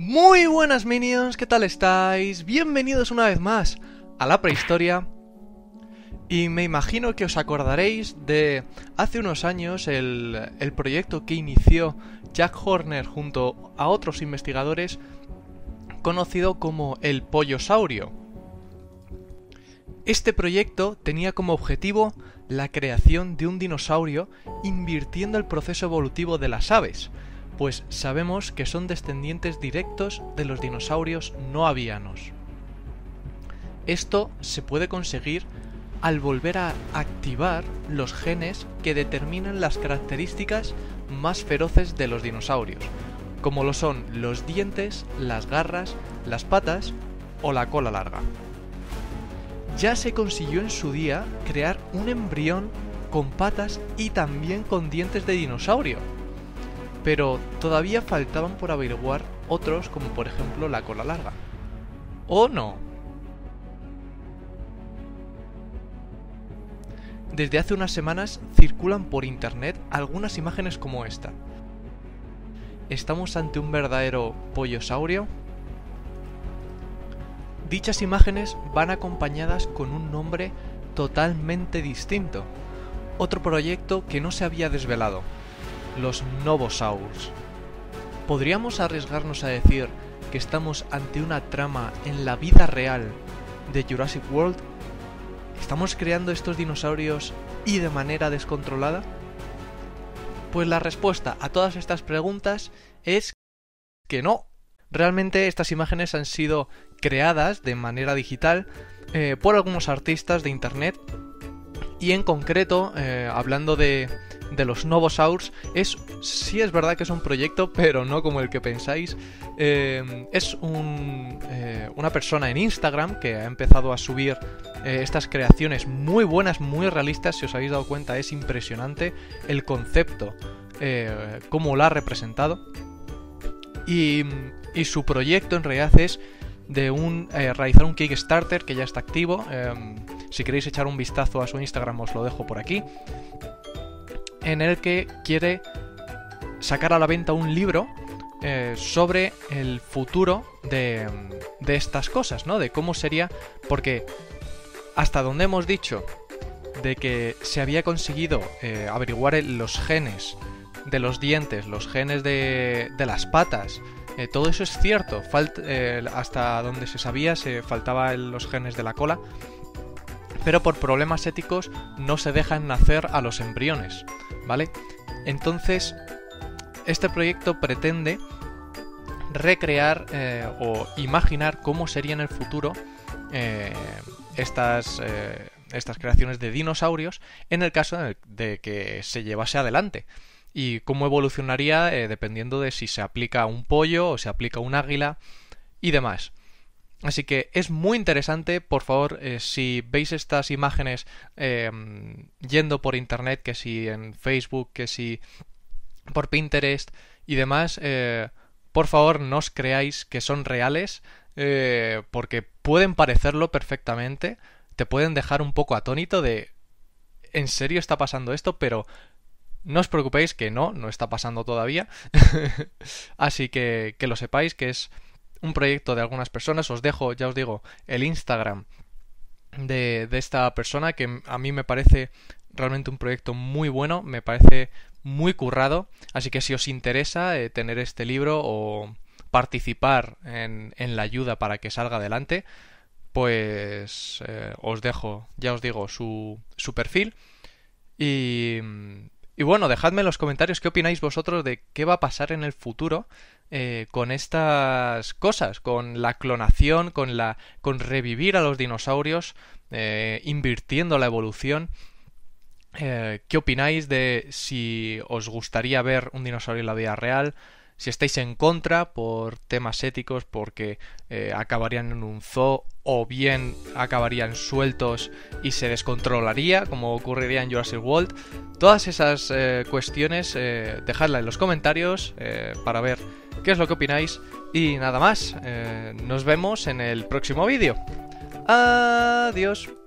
Muy buenas minions, ¿qué tal estáis? Bienvenidos una vez más a la prehistoria. Y me imagino que os acordaréis de hace unos años el, el proyecto que inició Jack Horner junto a otros investigadores conocido como el Pollosaurio. Este proyecto tenía como objetivo la creación de un dinosaurio invirtiendo el proceso evolutivo de las aves, pues sabemos que son descendientes directos de los dinosaurios no avianos. Esto se puede conseguir al volver a activar los genes que determinan las características más feroces de los dinosaurios, como lo son los dientes, las garras, las patas o la cola larga. Ya se consiguió en su día crear un embrión con patas y también con dientes de dinosaurio, pero todavía faltaban por averiguar otros como por ejemplo la cola larga. ¿O no? Desde hace unas semanas circulan por internet algunas imágenes como esta. ¿Estamos ante un verdadero pollosaurio? Dichas imágenes van acompañadas con un nombre totalmente distinto. Otro proyecto que no se había desvelado, los Novosaurs. ¿Podríamos arriesgarnos a decir que estamos ante una trama en la vida real de Jurassic World? ¿Estamos creando estos dinosaurios y de manera descontrolada? Pues la respuesta a todas estas preguntas es que no. Realmente estas imágenes han sido creadas de manera digital eh, por algunos artistas de internet y en concreto, eh, hablando de, de los Novosaurs es, sí es verdad que es un proyecto, pero no como el que pensáis. Eh, es un, eh, una persona en Instagram que ha empezado a subir eh, estas creaciones muy buenas, muy realistas. Si os habéis dado cuenta, es impresionante el concepto, cómo lo ha representado. Y, y, su proyecto en realidad es de un realizar un Kickstarter que ya está activo. si queréis echar un vistazo a su Instagram, os lo dejo por aquí en el que quiere sacar a la venta un libro eh, sobre el futuro de, de, estas cosas, ¿no? De cómo sería, porque hasta donde hemos dicho de que se había conseguido eh, averiguar los genes de los dientes, los genes de, de las patas, eh, todo eso es cierto. hasta donde se sabía se faltaban los genes de la cola, pero por problemas éticos no se dejan nacer a los embriones. ¿vale? Entonces, este proyecto pretende recrear eh, o imaginar cómo sería en el futuro eh, estas, eh, estas creaciones de dinosaurios en el caso de que se llevase adelante y cómo evolucionaría dependiendo de si se aplica a un pollo o se aplica a un águila y demás. Así que es muy interesante, por favor, eh, si veis estas imágenes eh, yendo por internet, que si en Facebook, que si por Pinterest y demás, eh, por favor no os creáis que son reales, porque pueden parecerlo perfectamente, te pueden dejar un poco atónito de ¿en serio está pasando esto? Pero no os preocupéis que no, no está pasando todavía. Así que que lo sepáis que es un proyecto de algunas personas. Os dejo, ya os digo, el Instagram de, esta persona que a mí me parece realmente un proyecto muy bueno, me parece muy currado. Así que si os interesa eh, tener este libro o participar en, la ayuda para que salga adelante, pues eh, os dejo, ya os digo, su perfil. Y, y bueno, dejadme en los comentarios qué opináis vosotros de qué va a pasar en el futuro eh, con estas cosas, con la clonación, con la, con revivir a los dinosaurios, eh, invirtiendo la evolución. Eh, ¿Qué opináis de si os gustaría ver un dinosaurio en la vida real? Si estáis en contra por temas éticos, porque eh, acabarían en un zoo o bien acabarían sueltos y se descontrolaría, como ocurriría en Jurassic World. Todas esas eh, cuestiones, eh, en los comentarios para ver qué es lo que opináis. Y nada más, nos vemos en el próximo vídeo. Adiós.